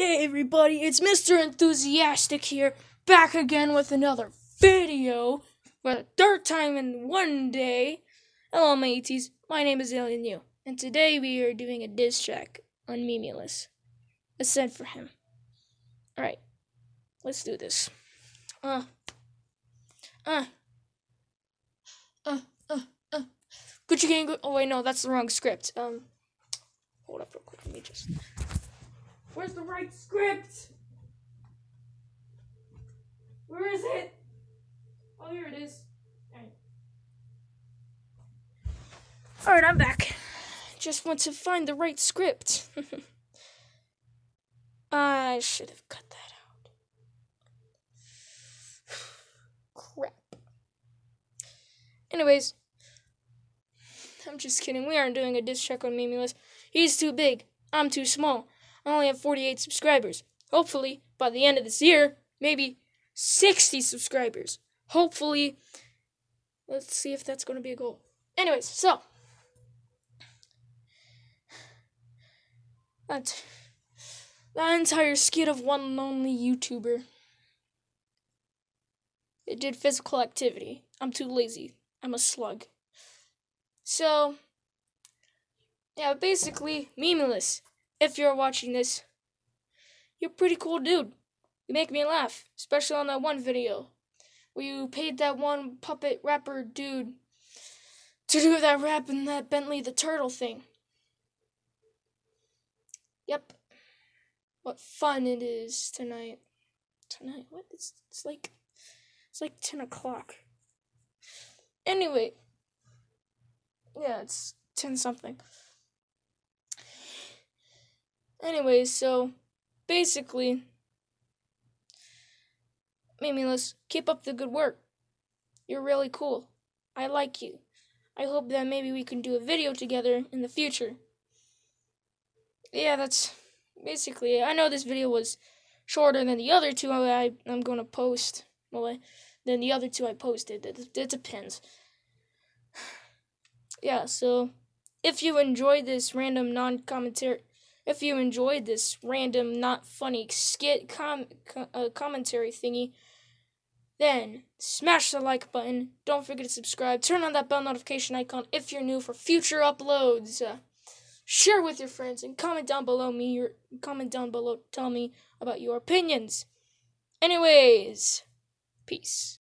Hey everybody, it's Mr. Enthusiastic here, back again with another video for the third time in one day. Hello my mateys, my name is Alien U, and today we are doing a diss track on Memeulous. A sent for him. Alright, let's do this. Uh, uh, uh, uh, uh. Gucci Gang, oh wait, no, that's the wrong script. Um, hold up real quick, let me just... Where's the right script? Where is it? Oh, here it is. Alright. I'm back. Just want to find the right script. I should have cut that out. Crap. Anyways, I'm just kidding. We aren't doing a diss track on Memeulous. He's too big. I'm too small. I only have 48 subscribers. Hopefully, by the end of this year, maybe 60 subscribers. Hopefully, let's see if that's going to be a goal. Anyways, so that that entire skit of one lonely YouTuber. It did physical activity. I'm too lazy. I'm a slug. So, yeah, basically, Memeulous if you're watching this, you're pretty cool dude. You make me laugh, especially on that one video where you paid that one puppet rapper dude to do that rap in that Bentley the Turtle thing. Yep. What fun it is tonight. Tonight? What? It's, it's like it's like ten o'clock. Anyway. Yeah, it's ten something. Anyways, so basically, Memeulous, keep up the good work. You're really cool. I like you. I hope that maybe we can do a video together in the future. Yeah, that's basically it. I know this video was shorter than the other two I, I'm going to post. Well, than the other two I posted. It, it depends. Yeah, so if you enjoyed this random non commentary if you enjoyed this random, not funny skit com- co- uh, commentary thingy, then smash the like button. Don't forget to subscribe. Turn on that bell notification icon if you're new for future uploads. Uh, share with your friends and comment down below me your comment down below. Tell me about your opinions. Anyways, peace.